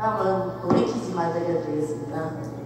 falando, muitíssimas agradeço. Tá?